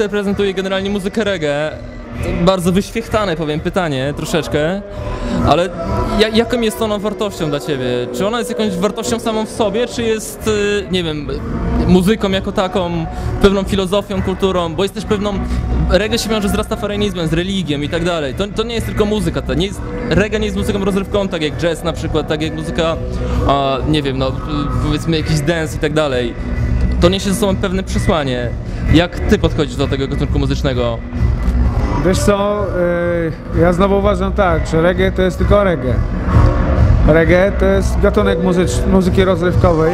reprezentuje generalnie muzykę reggae. Bardzo wyświechtane, powiem, pytanie troszeczkę, ale ja, jaką jest ona wartością dla Ciebie? Czy ona jest jakąś wartością samą w sobie, czy jest, y, nie wiem, muzyką jako taką, pewną filozofią, kulturą, bo jest też pewną, reggae się wiąże z rastafarianizmem, z religią i tak dalej. To, to nie jest tylko muzyka, to nie jest, reggae nie jest muzyką rozrywkową, tak jak jazz na przykład, tak jak muzyka, a, nie wiem, no powiedzmy jakiś dance i tak dalej. To niesie ze sobą pewne przesłanie. Jak Ty podchodzisz do tego gatunku muzycznego? Wiesz co, yy, ja znowu uważam tak, że reggae to jest tylko reggae. Reggae to jest gatunek muzycz, muzyki rozrywkowej.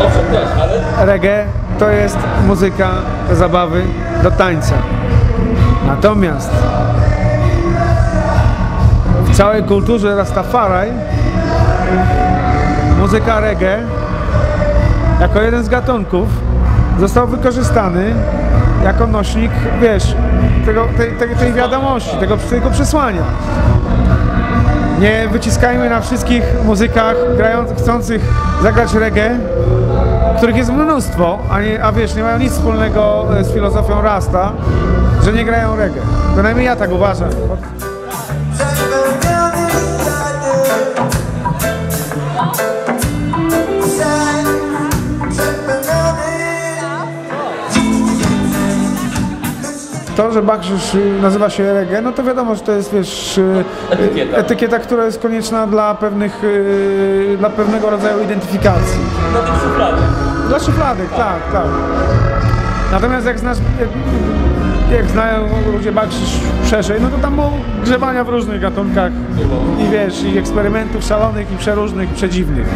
Owszem, też, ale Reggae to jest muzyka do zabawy, do tańca. Natomiast w całej kulturze Rastafari muzyka reggae jako jeden z gatunków został wykorzystany jako nośnik, wiesz, tego, tej, tej, tej wiadomości, tego, tego przesłania. Nie wyciskajmy na wszystkich muzykach grających, chcących zagrać reggae, których jest mnóstwo, a, nie, a wiesz, nie mają nic wspólnego e, z filozofią Rasta, że nie grają reggae. Bynajmniej ja tak uważam. To, że bakrzyż y, nazywa się reggae, no to wiadomo, że to jest, wiesz, y, Etykieta. etykieta która jest konieczna dla pewnych, y, dla pewnego rodzaju identyfikacji. na tym szuflady. Dla szufladek, tak, tak. Natomiast jak znasz, jak, jak znają ludzie bakrzyż szerzej, no to tam było grzebania w różnych gatunkach i wiesz, i eksperymentów szalonych i przeróżnych, i przedziwnych.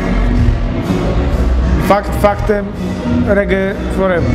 Fakt faktem, reggae forever.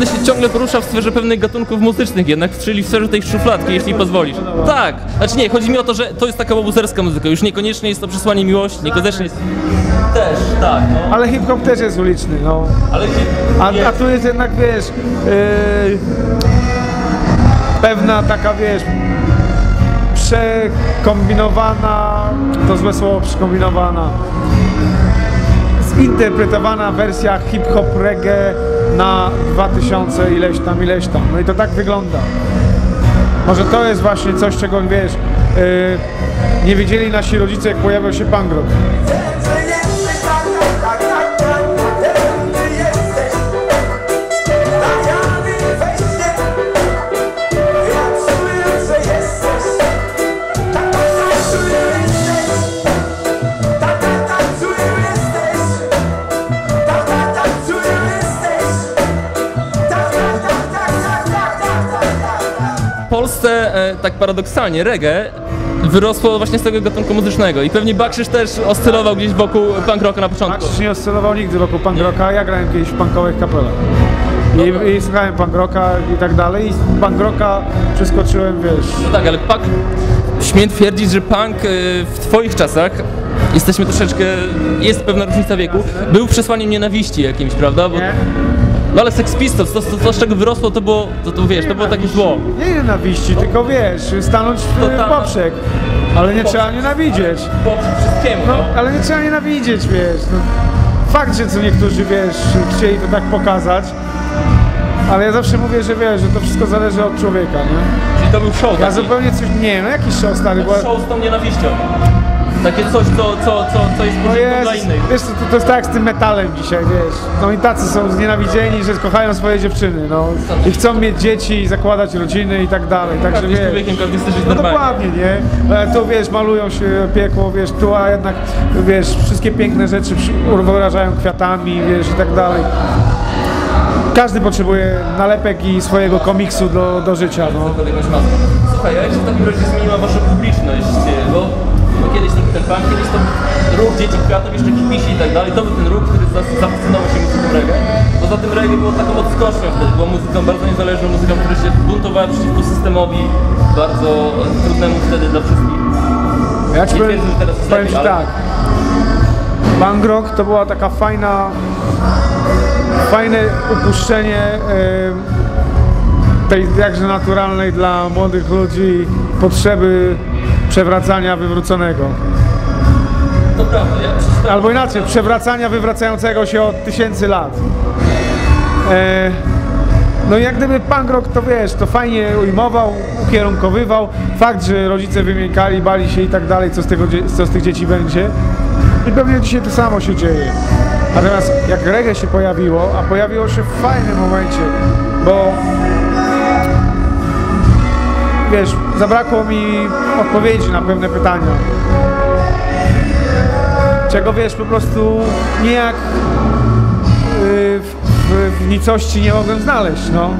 Będę się ciągle poruszał w sferze pewnych gatunków muzycznych jednak, czyli w sferze tej szufladki, jeśli pozwolisz. Tak, znaczy nie, chodzi mi o to, że to jest taka łobuzerska muzyka, już niekoniecznie jest to przesłanie miłości, niekoniecznie jest... Też, tak, no. Ale hip-hop też jest uliczny, no. Ale A, a tu jest jednak, wiesz, yy, pewna taka, wiesz, przekombinowana, to złe słowo, przekombinowana, zinterpretowana wersja hip-hop reggae na 2000 ileś tam, ileś tam. No i to tak wygląda. Może to jest właśnie coś, czego, wiesz, yy, nie wiedzieli nasi rodzice, jak pojawił się punk rock. Polsce, e, tak paradoksalnie, reggae wyrosło właśnie z tego gatunku muzycznego i pewnie Bakrzyż też oscylował gdzieś wokół punk rocka na początku. Max nie oscylował nigdy wokół punk rocka, ja grałem kiedyś w punkowych kapelach. I, I słuchałem punk rocka i tak dalej i z punk rocka przeskoczyłem, wiesz, No tak, ale punk, śmiem twierdzić, że punk e, w twoich czasach, jesteśmy troszeczkę, jest pewna różnica wieku, był przesłaniem nienawiści jakimś, prawda? Bo, nie? No ale Sex Pistols, to, to, to z czego wyrosło, to było, to, to wiesz, to było takie zło. Nie nienawiści, tylko wiesz, stanąć w Totalna- poprzek. Ale nie trzeba nienawidzieć. Po wszystkiemu, No, ale nie trzeba nienawidzieć, wiesz. No, fakt, że co niektórzy, wiesz, chcieli to tak pokazać, ale ja zawsze mówię, że wiesz, że to wszystko zależy od człowieka, nie? Czyli to był show Ja taki. zupełnie coś, nie no jakiś show stary, bo Show z tą nienawiścią. Takie coś, co, co, co, co jest No pożyteczne dla jest, innych. wiesz, to, to jest tak jak z tym metalem dzisiaj, wiesz. No i tacy są znienawidzieni, że kochają swoje dziewczyny, no. I chcą mieć dzieci, zakładać rodziny i tak dalej, także Każdy jest wiesz. człowiekiem, każdy chce żyć No normalnie. dokładnie, nie? Ale tu wiesz, malują się piekło, wiesz, tu a jednak, wiesz, wszystkie piękne rzeczy przy- wyrażają kwiatami, wiesz, i tak dalej. Każdy potrzebuje nalepek i swojego komiksu do, do życia, no. maską. Słuchaj, a jak się w takim razie zmieniła wasza publiczność? Bo, bo kiedyś taki ten pan, kiedyś to ruch dzieci kwiatów, jeszcze kipisi i tak dalej, to był ten ruch, który zafascynował się muzyką reggae. Poza tym reggae było taką odskocznią wtedy, była muzyką bardzo niezależną, muzyką, która się buntowała przeciwko systemowi, bardzo trudnemu wtedy dla wszystkich. Ja ci powiem, że teraz powiem lepiej, ale- tak. Bang Rock to była taka fajna, fajne upuszczenie em, tej jakże naturalnej dla młodych ludzi potrzeby przewracania wywróconego. To prawda, ja. Albo inaczej, przewracania wywracającego się od tysięcy lat. E, no jak gdyby punk rock to wiesz, to fajnie ujmował, ukierunkowywał. Fakt, że rodzice wymiękali, bali się i tak dalej, co z, tego, co z tych dzieci będzie. I pewnie dzisiaj to samo się dzieje. Natomiast jak reggae się pojawiło, a pojawiło się w fajnym momencie, bo wiesz, zabrakło mi odpowiedzi na pewne pytania czego wiesz, po prostu nijak yy, w, w, w nicości nie mogłem znaleźć, no.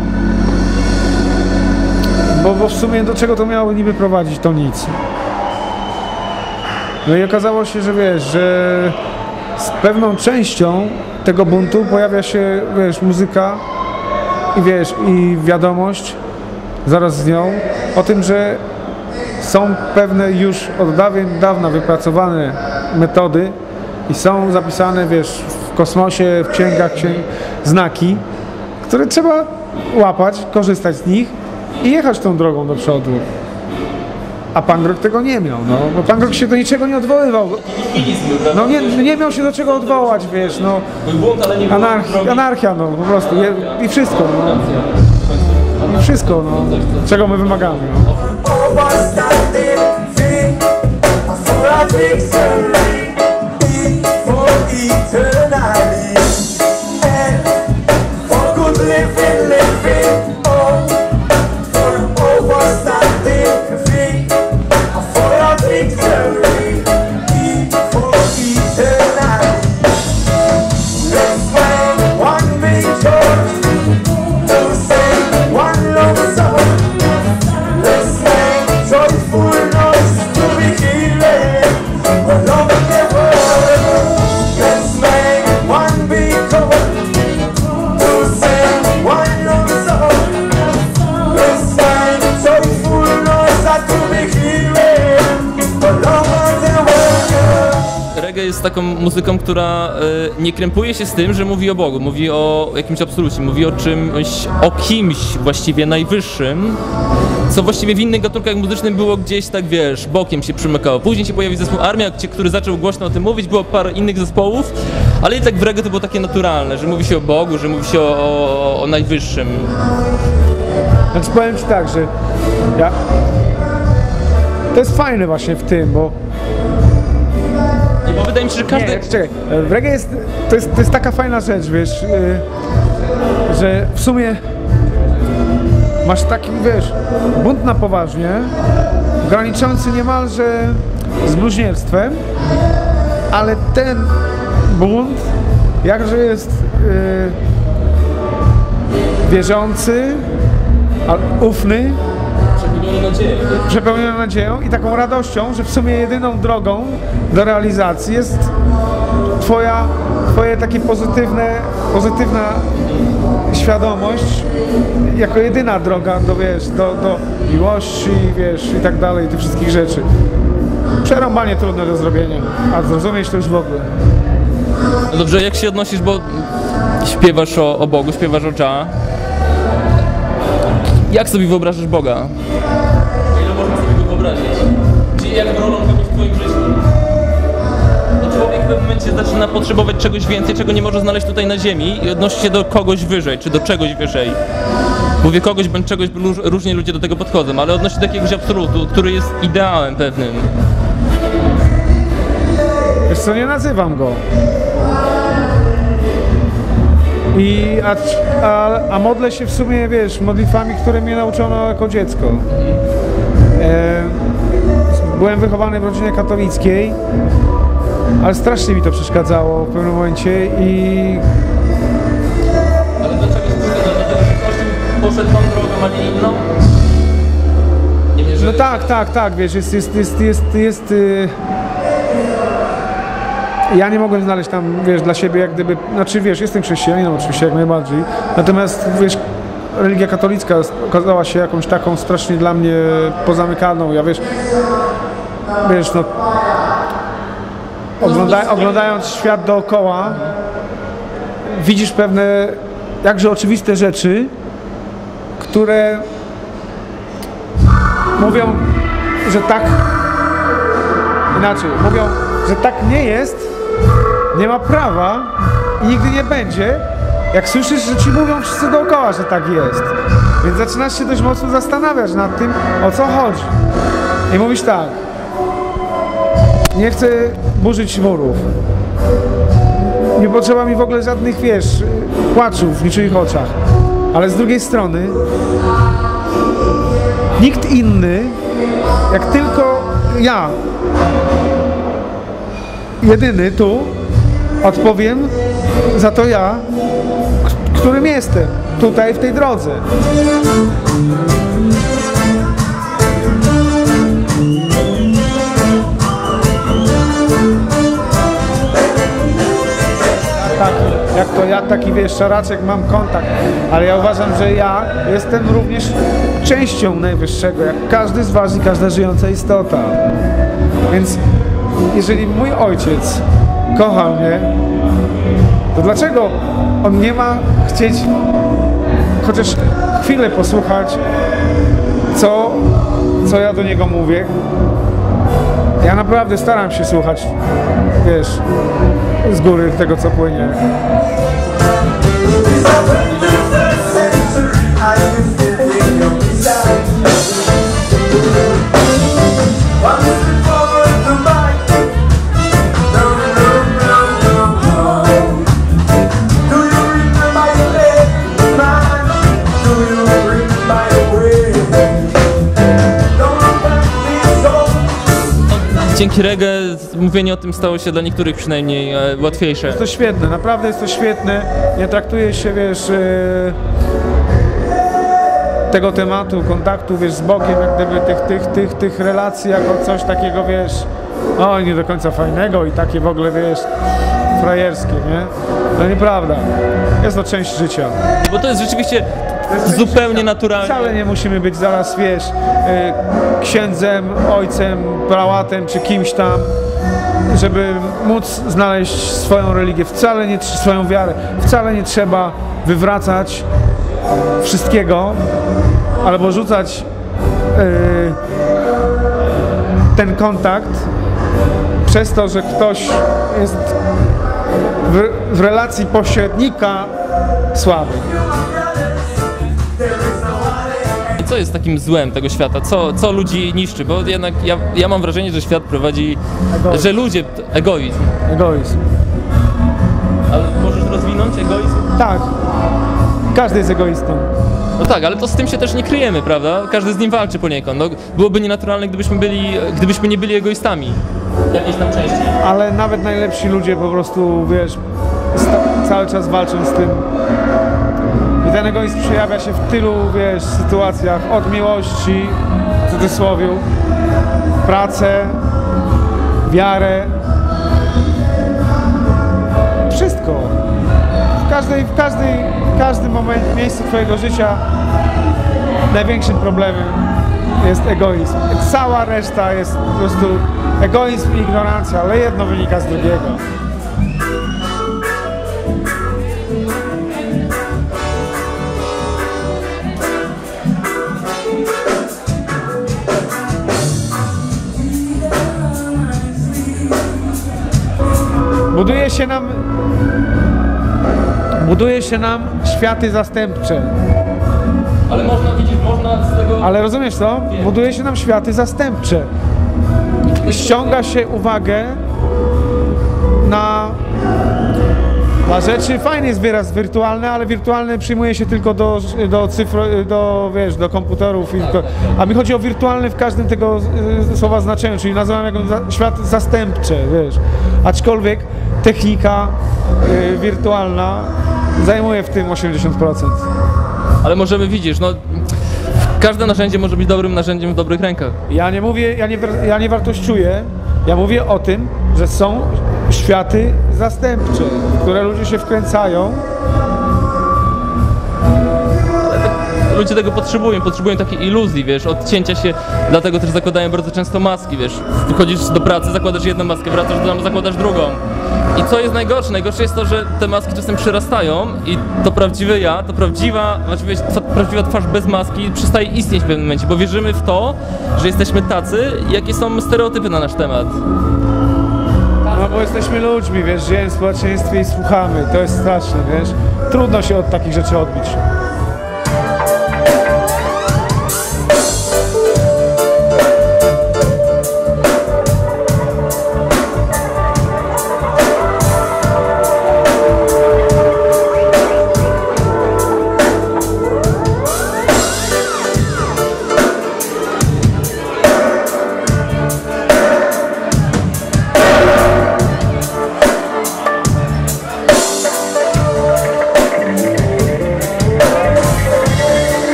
Bo, bo w sumie do czego to miało niby prowadzić, to nic. No i okazało się, że wiesz, że z pewną częścią tego buntu pojawia się, wiesz, muzyka i wiesz, i wiadomość zaraz z nią o tym, że są pewne już od dawien dawna wypracowane metody i są zapisane, wiesz, w kosmosie, w księgach, księg, znaki, które trzeba łapać, korzystać z nich i jechać tą drogą do przodu. A Pangrok tego nie miał, no, bo Pangrok się do niczego nie odwoływał. No nie, nie miał się do czego odwołać, wiesz, no. Anarchia, anarchia no, po prostu. I wszystko, no. I wszystko, no. Czego my wymagamy, no. Muzyką, która y, nie krępuje się z tym, że mówi o Bogu, mówi o jakimś absolucie, mówi o czymś, o kimś właściwie najwyższym, co właściwie w innych gatunkach muzycznych było gdzieś tak, wiesz, bokiem się przymykało. Później się pojawił zespół Armia, który zaczął głośno o tym mówić, było parę innych zespołów, ale i tak w reggae to było takie naturalne, że mówi się o Bogu, że mówi się o, o, o najwyższym. Znaczy powiem Ci tak, że ja... To jest fajne właśnie w tym, bo bo wydaje mi się, że każdy... Nie, czekaj. W reggae jest, to jest, to jest taka fajna rzecz, wiesz, yy, że w sumie masz taki, wiesz, bunt na poważnie, graniczący niemalże z bluźnierstwem, ale ten bunt jakże jest yy, wierzący, ufny, Przepełniony nadzieją. przepełniony nadzieją i taką radością, że w sumie jedyną drogą do realizacji jest twoja, twoje takie pozytywne, pozytywna świadomość jako jedyna droga do, wiesz, do, do miłości, wiesz, i tak dalej, tych wszystkich rzeczy. Przerąbanie trudne do zrobienia, a zrozumieć to już w ogóle. No dobrze, jak się odnosisz, bo śpiewasz o, o Bogu, śpiewasz o Dża. Jak sobie wyobrażasz Boga? Wyobrazić? Czyli jak rolą pełni w twoim życiu? No człowiek w pewnym momencie zaczyna potrzebować czegoś więcej, czego nie może znaleźć tutaj na ziemi i odnosi się do kogoś wyżej, czy do czegoś wyżej. Mówię kogoś bądź czegoś, bo róż- różnie ludzie do tego podchodzą, ale odnosi się do jakiegoś absolutu, który jest ideałem pewnym. Wiesz co, nie nazywam go. I, a, a, a modlę się w sumie, wiesz, modlitwami, które mnie nauczono jako dziecko. E, byłem wychowany w rodzinie katolickiej, ale strasznie mi to przeszkadzało w pewnym momencie i Ale dlaczego poszedł tą drogą, a nie inną? No tak, tak, tak, wiesz, jest, jest, jest, jest, jest y... Ja nie mogłem znaleźć tam, wiesz, dla siebie jak gdyby, znaczy wiesz, jestem chrześcijaninem oczywiście jak najbardziej, natomiast wiesz, religia katolicka okazała się jakąś taką strasznie dla mnie pozamykaną, ja wiesz, wiesz, no, ogląda, oglądając świat dookoła, widzisz pewne jakże oczywiste rzeczy, które mówią, że tak inaczej, mówią, że tak nie jest, nie ma prawa i nigdy nie będzie, jak słyszysz, że ci mówią wszyscy dookoła, że tak jest. Więc zaczynasz się dość mocno zastanawiać nad tym, o co chodzi. I mówisz tak, nie chcę burzyć murów. Nie potrzeba mi w ogóle żadnych, wiesz, płaczów w niczyich oczach. Ale z drugiej strony nikt inny, jak tylko ja, jedyny tu, odpowiem za to ja, którym jestem, tutaj w tej drodze. Taki, jak to ja, taki wiesz, szaraczek, mam kontakt, ale ja uważam, że ja jestem również częścią Najwyższego, jak każdy z was i każda żyjąca istota. Więc jeżeli mój ojciec kocha mnie, to dlaczego on nie ma chcieć chociaż chwilę posłuchać, co, co ja do niego mówię? Ja naprawdę staram się słuchać, wiesz, z góry tego, co płynie. Dzięki reggae mówienie o tym stało się dla niektórych przynajmniej e, łatwiejsze. Jest to świetne, naprawdę jest to świetne. Nie traktuje się, wiesz, e, tego tematu, kontaktu, wiesz, z Bogiem, jak gdyby tych, tych, tych, tych relacji jako coś takiego, wiesz, o, nie do końca fajnego i takie w ogóle, wiesz, frajerskie, nie? No nieprawda. Jest to część życia. Bo to jest rzeczywiście zupełnie naturalne. Wcale nie musimy być zaraz, wiesz, e, księdzem, ojcem, prałatem czy kimś tam, żeby móc znaleźć swoją religię. Wcale nie, swoją wiarę. Wcale nie trzeba wywracać wszystkiego albo rzucać e, ten kontakt przez to, że ktoś jest w, w relacji pośrednika słaby. I co jest takim złem tego świata? Co, co ludzi niszczy? Bo jednak ja, ja mam wrażenie, że świat prowadzi, Egoizm. że ludzie... Egoizm. Egoizm. Ale możesz rozwinąć egoizm? Tak. Każdy jest egoistą. No tak, ale to z tym się też nie kryjemy, prawda? Każdy z nim walczy poniekąd. No, byłoby nienaturalne, gdybyśmy, byli, gdybyśmy nie byli egoistami. Jakiejś tam części. Ale nawet najlepsi ludzie po prostu, wiesz, cały czas walczą z tym. I ten egoizm przejawia się w tylu, wiesz, sytuacjach. Od miłości, w cudzysłowie, pracę, wiarę. Wszystko. W każdej, w każdej, w każdym momencie, miejscu twojego życia największym problemem jest egoizm. Cała reszta jest po prostu egoizm i ignorancja, ale jedno wynika z drugiego. Buduje się nam buduje się nam światy zastępcze. Ale można, widzisz, można z tego... Ale rozumiesz to? Buduje się nam światy zastępcze. Ściąga się uwagę Dla rzeczy fajnie jest wyraz wirtualny, ale wirtualny przyjmuje się tylko do, do cyfro, do, wiesz, do komputerów. I tylko, a mi chodzi o wirtualny w każdym tego y, słowa znaczeniu, czyli nazywam jako za, świat zastępczy, wiesz. Aczkolwiek technika y, wirtualna zajmuje w tym 80%. Ale możemy, widzisz, no każde narzędzie może być dobrym narzędziem w dobrych rękach. Ja nie mówię, ja nie, ja nie wartościuję, ja mówię o tym, że są światy zastępcze, w które ludzie się wkręcają Ludzie tego potrzebują, potrzebują takiej iluzji, wiesz, odcięcia się, dlatego też zakładają bardzo często maski, wiesz. Wychodzisz do pracy, zakładasz jedną maskę, wracasz do domu, zakładasz drugą. I co jest najgorsze? Najgorsze jest to, że te maski czasem przyrastają i to prawdziwe ja, to prawdziwa, właściwie twa- prawdziwa twarz bez maski przestaje istnieć w pewnym momencie, bo wierzymy w to, że jesteśmy tacy, jakie są stereotypy na nasz temat. No bo jesteśmy ludźmi, wiesz, żyjemy w społeczeństwie i słuchamy, to jest straszne, wiesz. Trudno się od takich rzeczy odbić.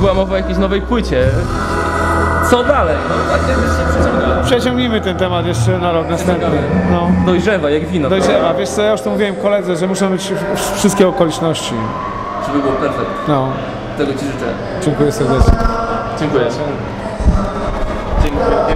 Była mowa o jakiejś nowej płycie. Co dalej? No, tak się. Przeciągnijmy ten temat jeszcze na rok następny. No. Dojrzewa, jak wino. Dojrzewa, wiesz co, ja już to mówiłem koledze, że muszą być wszystkie okoliczności. Żeby było perfekt. No, Tego Ci życzę. dziękuję serdecznie. Dziękuję. Ale